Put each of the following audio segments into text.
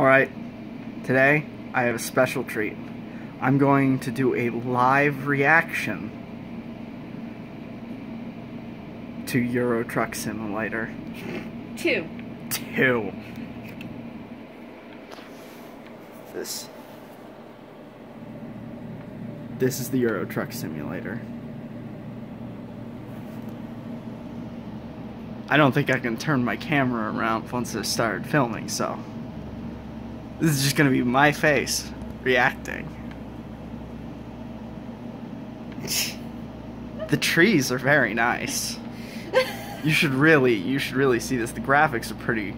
Alright, today I have a special treat. I'm going to do a live reaction to Euro Truck Simulator Two. 2. This. This is the Euro Truck Simulator. I don't think I can turn my camera around once I start filming, so this is just gonna be my face reacting. the trees are very nice. You should really, you should really see this. The graphics are pretty,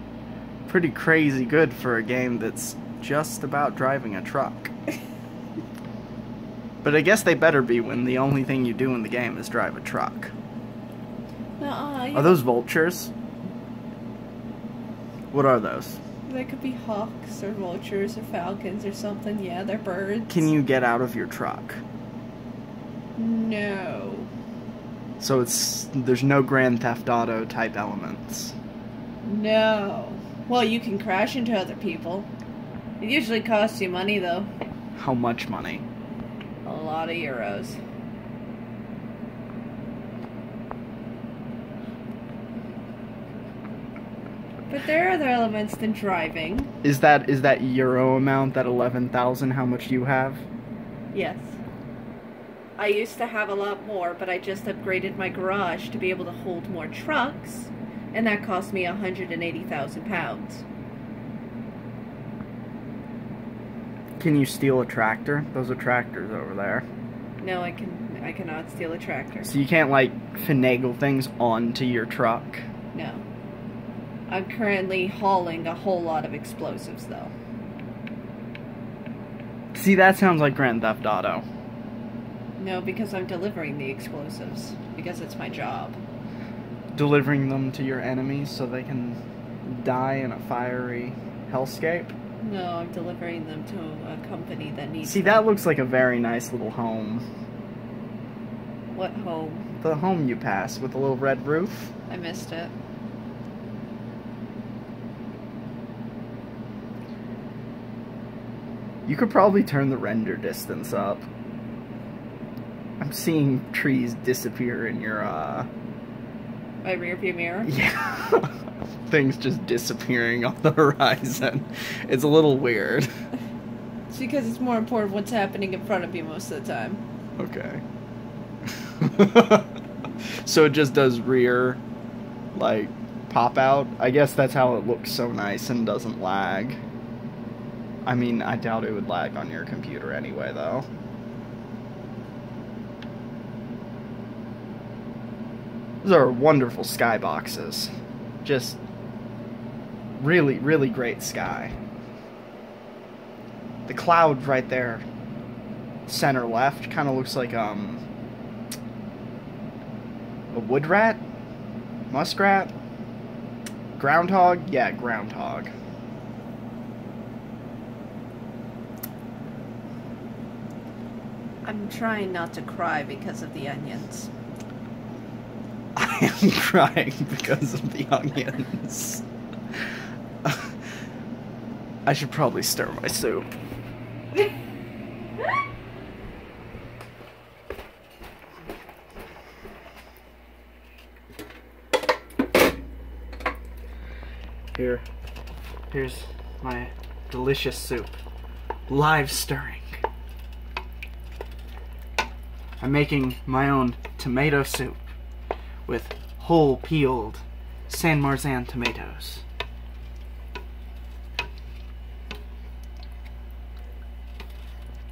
pretty crazy good for a game that's just about driving a truck. But I guess they better be when the only thing you do in the game is drive a truck. Uh-uh, Are those vultures? What are those? They could be hawks or vultures or falcons or something. Yeah, they're birds. Can you get out of your truck? No. So it's there's no Grand Theft Auto type elements. No. Well, you can crash into other people. It usually costs you money, though. How much money? A lot of euros. But there are other elements than driving. Is that is that euro amount that eleven thousand? How much you have? Yes. I used to have a lot more, but I just upgraded my garage to be able to hold more trucks, and that cost me 180,000 pounds. Can you steal a tractor? Those are tractors over there. No, I can I cannot steal a tractor. So you can't like finagle things onto your truck. No. I'm currently hauling a whole lot of explosives though. See, that sounds like Grand Theft Auto. No, because I'm delivering the explosives because it's my job. Delivering them to your enemies so they can die in a fiery hellscape. No, I'm delivering them to a company that needs See, them. that looks like a very nice little home. What home? The home you pass with a little red roof. I missed it. You could probably turn the render distance up. I'm seeing trees disappear in your, uh... My rear view mirror? Yeah. Things just disappearing on the horizon. It's a little weird. It's because it's more important what's happening in front of you most of the time. Okay. so it just does rear, like, pop out. I guess that's how it looks so nice and doesn't lag. I mean, I doubt it would lag on your computer anyway, though. Those are wonderful skyboxes. Just really, really great sky. The cloud right there, center left, kind of looks like um a wood rat, muskrat, groundhog. Yeah, groundhog. I'm trying not to cry because of the onions. I am crying because of the onions. I should probably stir my soup. Here, here's my delicious soup. Live stirring. I'm making my own tomato soup with whole peeled San Marzano tomatoes.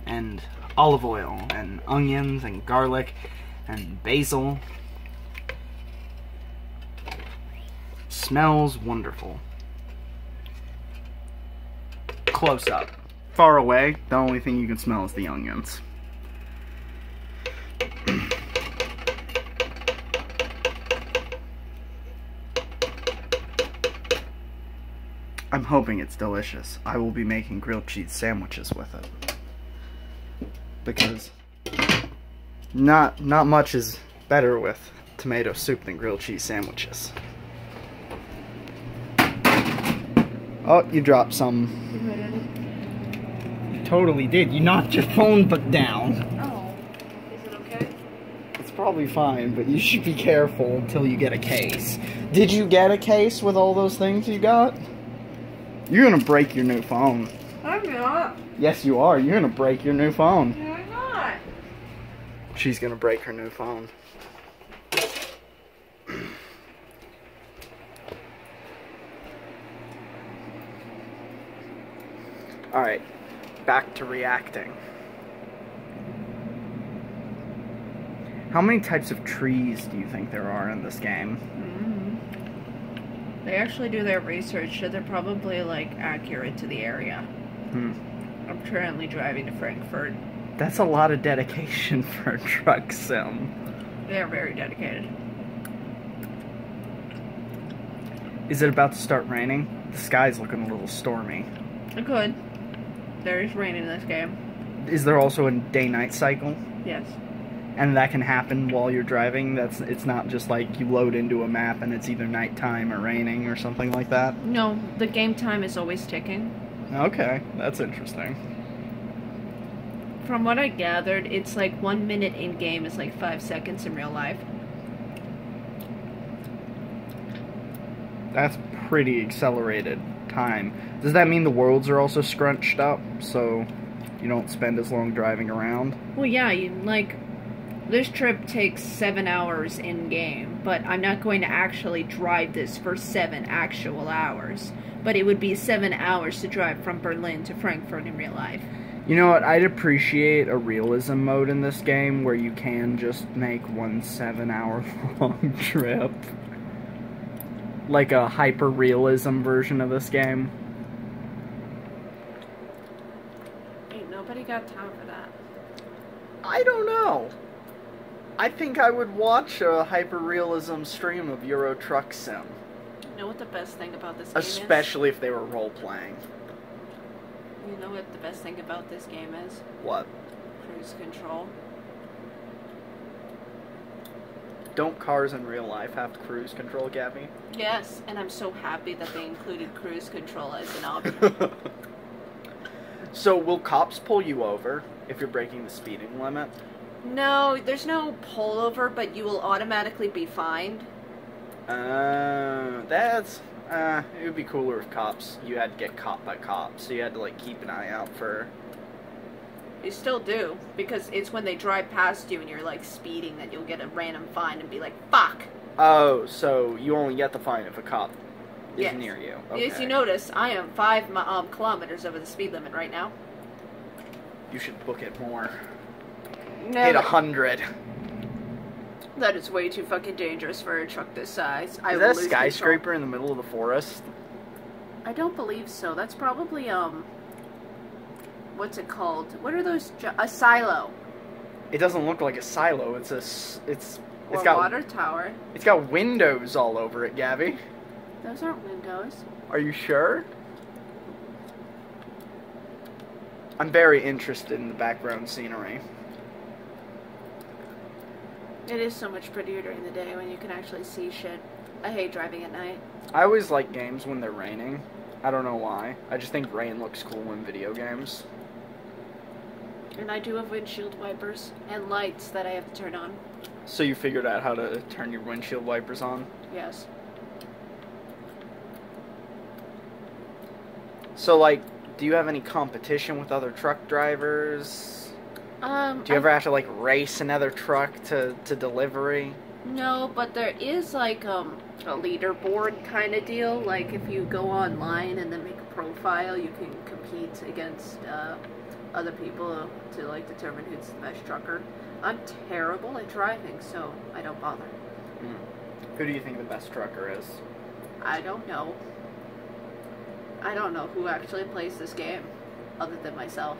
And olive oil and onions and garlic and basil. Smells wonderful. Close up. Far away, the only thing you can smell is the onions. I'm hoping it's delicious. I will be making grilled cheese sandwiches with it. Because not not much is better with tomato soup than grilled cheese sandwiches. Oh, you dropped some. You totally did. You knocked your phone but down. Oh, is it okay? It's probably fine, but you should be careful until you get a case. Did you get a case with all those things you got? You're gonna break your new phone. I'm not. Yes, you are. You're gonna break your new phone. No, I'm not. She's gonna break her new phone. Alright, back to reacting. How many types of trees do you think there are in this game? Mm-hmm. They actually do their research, so they're probably like accurate to the area. Hmm. I'm currently driving to Frankfurt. That's a lot of dedication for a truck sim. They are very dedicated. Is it about to start raining? The sky's looking a little stormy. It could. There is rain in this game. Is there also a day-night cycle? Yes. And that can happen while you're driving. That's it's not just like you load into a map and it's either nighttime or raining or something like that. No, the game time is always ticking. Okay, that's interesting. From what I gathered, it's like one minute in game is like five seconds in real life. That's pretty accelerated time. Does that mean the worlds are also scrunched up so you don't spend as long driving around? Well, yeah, you, like this trip takes seven hours in game, but I'm not going to actually drive this for seven actual hours. But it would be seven hours to drive from Berlin to Frankfurt in real life. You know what? I'd appreciate a realism mode in this game where you can just make one seven hour long trip. Like a hyper realism version of this game. Ain't nobody got time for that. I don't know. I think I would watch a hyper realism stream of Euro Truck Sim, You know what the best thing about this game especially if they were role playing. You know what the best thing about this game is? What? Cruise control. Don't cars in real life have cruise control, Gabby? Yes, and I'm so happy that they included cruise control as an option. so, will cops pull you over if you're breaking the speeding limit? No, there's no pullover, but you will automatically be fined. Uh, that's. Uh, it would be cooler if cops. You had to get caught by cops, so you had to like keep an eye out for. You still do, because it's when they drive past you and you're like speeding that you'll get a random fine and be like, fuck! Oh, so you only get the fine if a cop is Yes. near you. As Okay. you notice, I am five um, kilometers over the speed limit right now. You should book it more. No, Hit a hundred. that is way too fucking dangerous for a truck this size. I Is will that a skyscraper in the middle of the forest? I don't believe so. That's probably um, what's it called? What are those? A silo It doesn't look like a silo. It's a It's. or It's got. water tower. It's got windows all over it, Gabby. Those aren't windows. Are you sure? I'm very interested in the background scenery. It is so much prettier during the day when you can actually see shit. I hate driving at night. I always like games when they're raining. I don't know why. I just think rain looks cool in video games. And I do have windshield wipers and lights that I have to turn on. So you figured out how to turn your windshield wipers on? Yes. So, like, do you have any competition with other truck drivers? Um. Do you I- ever have to, like, race another truck to, to delivery? No, but there is like um a leaderboard kind of deal. Like if you go online and then make a profile, you can compete against uh, other people to like determine who's the best trucker. I'm terrible at driving, so I don't bother. Who do you think the best trucker is? I don't know. I don't know who actually plays this game, other than myself.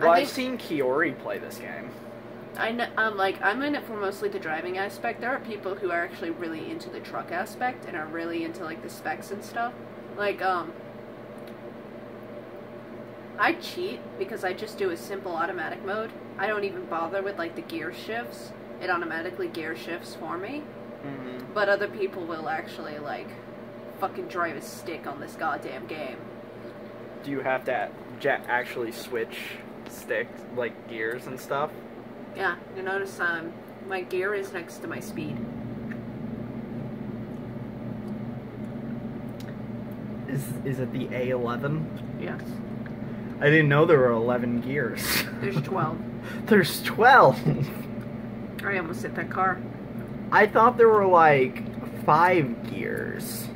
Well, I've seen Kiori play this game. I know, um, like I'm in it for mostly the driving aspect. There are people who are actually really into the truck aspect and are really into like the specs and stuff. Like um, I cheat because I just do a simple automatic mode. I don't even bother with like the gear shifts. It automatically gear shifts for me. Mm-hmm. But other people will actually like fucking drive a stick on this goddamn game. Do you have to ja- actually switch sticks, like gears and stuff? Yeah, you notice um, my gear is next to my speed. Is is it the A11? Yes. I didn't know there were 11 gears. There's 12. There's 12. I almost hit that car. I thought there were like five gears.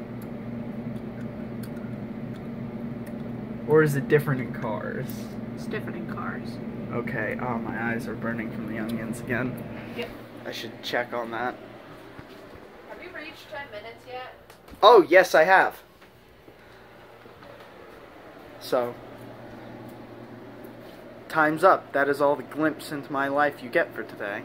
Or is it different in cars? It's different in cars. Okay. Oh, my eyes are burning from the onions again. Yep. I should check on that. Have you reached 10 minutes yet? Oh, yes, I have. So, time's up. That is all the glimpse into my life you get for today.